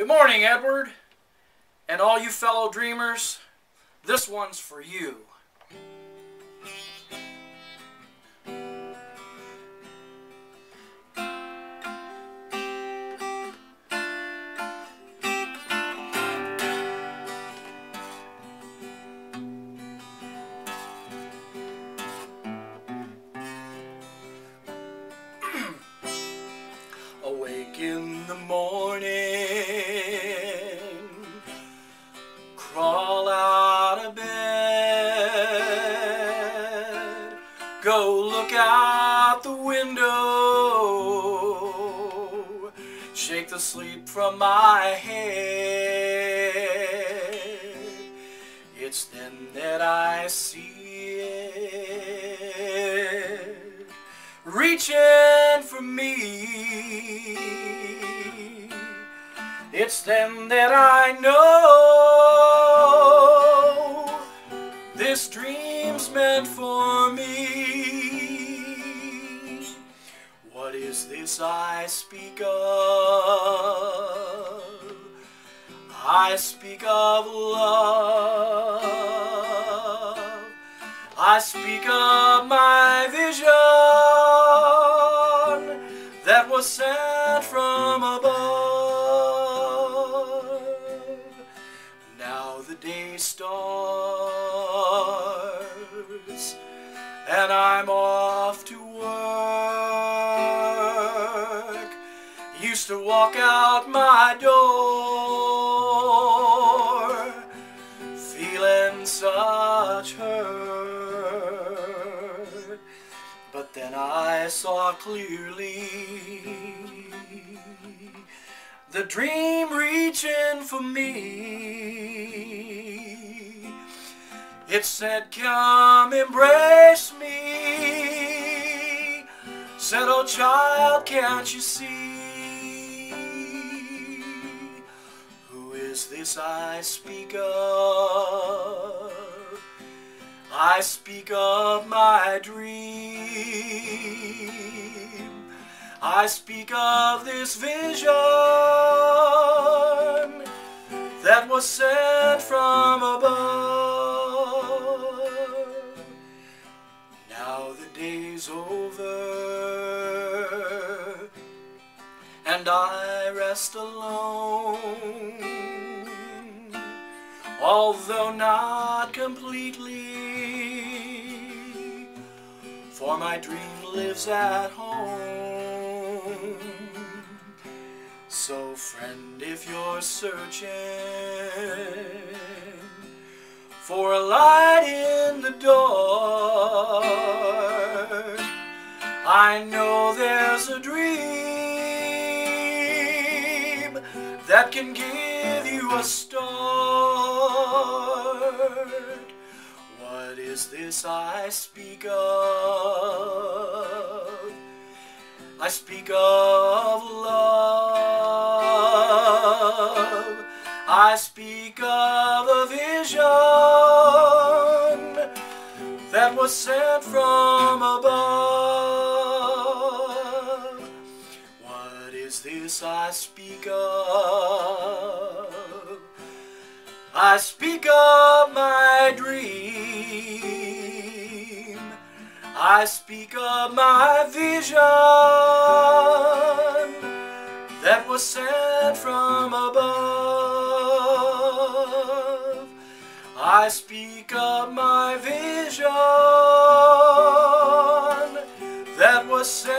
Good morning, Edward. And all you fellow dreamers, this one's for you. Go look out the window, shake the sleep from my head. It's then that I see it reaching for me. It's then that I know this dream's I speak of? I speak of love. I speak of my vision that was sent from above. Now the day starts and I'm Used to walk out my door feeling such hurt. But then I saw clearly the dream reaching for me. It said, Come embrace me. Said, Oh child, can't you see? This I speak of? I speak of my dream. I speak of this vision that was sent from above. Now the day's over and I rest alone. Although not completely, for my dream lives at home. So, friend, if you're searching for a light in the dark, I know there's a dream that can give you a start. What is this I speak of? I speak of love. I speak of a vision that was sent from above. What is this I speak of? I speak of my dream. I speak of my vision that was sent from above. I speak of my vision that was sent